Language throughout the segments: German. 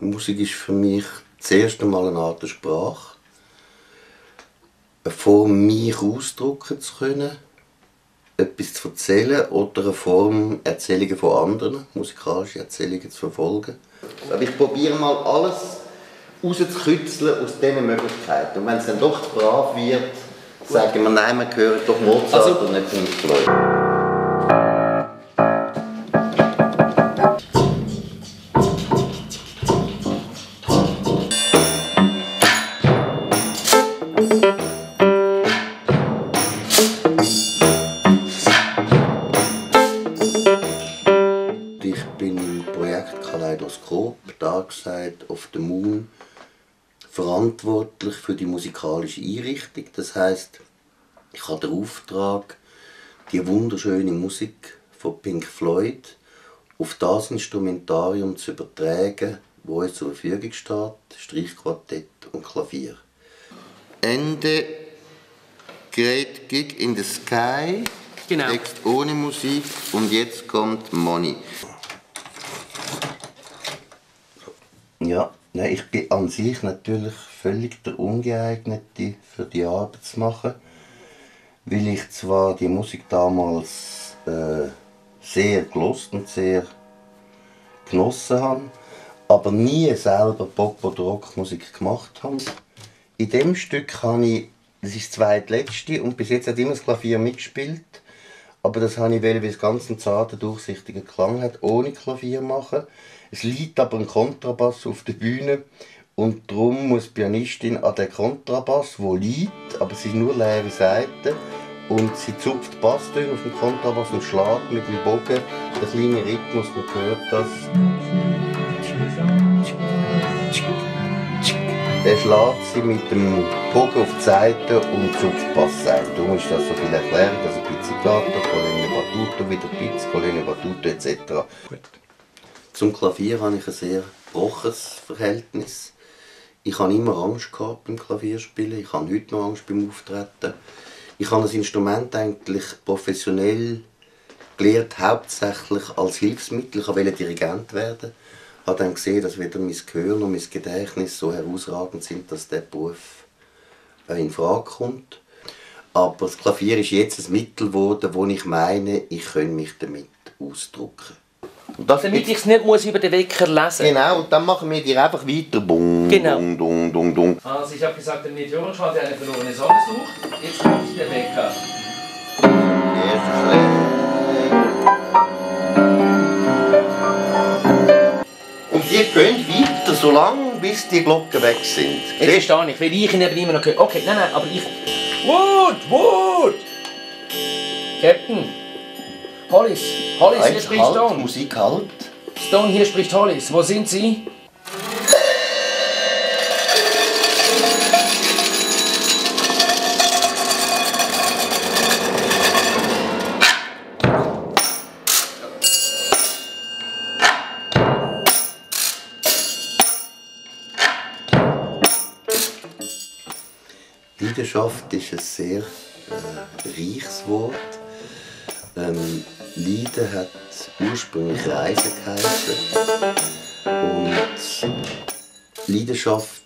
Musik ist für mich das erste Mal eine Art Sprache. Eine Form, mich ausdrücken zu können, etwas zu erzählen oder eine Form, Erzählungen von anderen, musikalische Erzählungen zu verfolgen. Aber ich probiere mal alles rauszukitzeln aus diesen Möglichkeiten. Und wenn es dann doch brav wird, sagen wir, nein, wir hören doch Mozart also, und nicht Pink Floyd. Verantwortlich für die musikalische Einrichtung. Das heißt, ich habe den Auftrag, die wunderschöne Musik von Pink Floyd auf das Instrumentarium zu übertragen, wo es zur Verfügung steht, Streichquartett und Klavier. Ende Great Gig in the Sky. Genau. Text ohne Musik und jetzt kommt Money. Ja, Ich bin an sich natürlich völlig der Ungeeignete für die Arbeit zu machen, weil ich zwar die Musik damals äh, sehr gelost und sehr genossen habe, aber nie selber Pop- oder Rockmusik gemacht habe. In dem Stück habe ich, das ist das zweitletzte und bis jetzt hat immer das Klavier mitgespielt, aber das habe ich, weil es ganz einen zarten, durchsichtigen Klang hat, ohne Klavier machen. Es liegt aber ein Kontrabass auf der Bühne und darum muss die Pianistin an den Kontrabass, wo liegt, aber es sind nur leere Seiten und sie zupft Basstöne auf dem Kontrabass und schlägt mit dem Bogen den kleinen Rhythmus, man hört das. Der schlägt sie mit dem Bogen auf die Seite und zupft Bassseiten. Darum ist das so viel Erklärung, also Pizzicato, Colene Battuto, wieder Pizz, Colene Battuto etc. Gut. Zum Klavier habe ich ein sehr broches Verhältnis. Ich habe immer Angst gehabt beim Klavierspielen. Ich habe heute noch Angst beim Auftreten. Ich habe das Instrument eigentlich professionell gelernt, hauptsächlich als Hilfsmittel. Ich wollte Dirigent werden. Ich habe dann gesehen, dass weder mein Gehör noch mein Gedächtnis so herausragend sind, dass der Beruf äh, in Frage kommt. Aber das Klavier ist jetzt ein Mittel geworden, wo ich meine, ich kann mich damit ausdrücken. Das Damit ich es nicht muss über den Wecker lesen muss. Genau, und dann machen wir dir einfach weiter. Bung, genau. Dung, dung, dung, dung. Also ich habe gesagt, der Meteorenschwall, der eine verlorene Sonne sucht. Jetzt kommt der Wecker. So lange bis die Glocken weg sind. Jetzt verstehe ich, weil ich ihn eben immer noch höre. Okay, nein, nein, aber ich... Wood, Wood! Captain, Hollis, Hollis, hier spricht halt, Stone. Musik halt. Stone, hier spricht Hollis. Wo sind Sie? Leidenschaft ist ein sehr äh, reiches Wort. Ähm, Leiden hat ursprünglich Reisen geheißen. Und Leidenschaft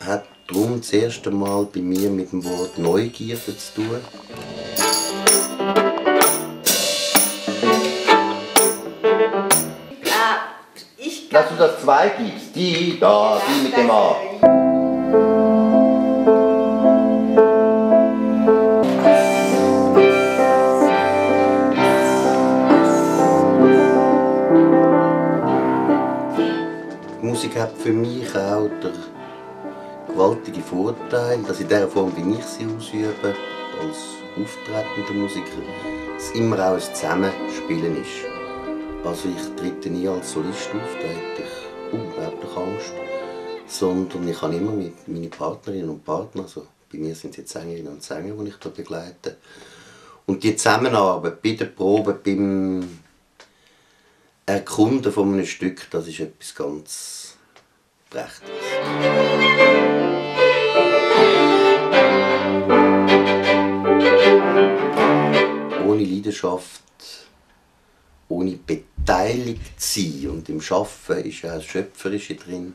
hat darum das erste Mal bei mir mit dem Wort Neugierde zu tun. Äh, Dass du das zwei gibst. Die, da, die mit dem A. hat für mich auch der gewaltige Vorteil, dass in der Form, wie ich sie ausübe, als auftretender Musiker, es immer auch ein Zusammenspielen ist. Also ich trete nie als Solist auf, da hätte ich unglaublich Angst, sondern ich habe immer mit meinen Partnerinnen und Partnern, also bei mir sind es jetzt Sängerinnen und Sänger, die ich da begleite, und die Zusammenarbeit bei der Probe, beim Erkunden von einem Stück, das ist etwas ganz Prächtiges. Ohne Leidenschaft ohne beteiligt sein, und im Arbeiten ist ja das Schöpferische drin,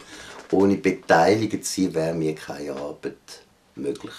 ohne beteiligt sein, wäre mir keine Arbeit möglich.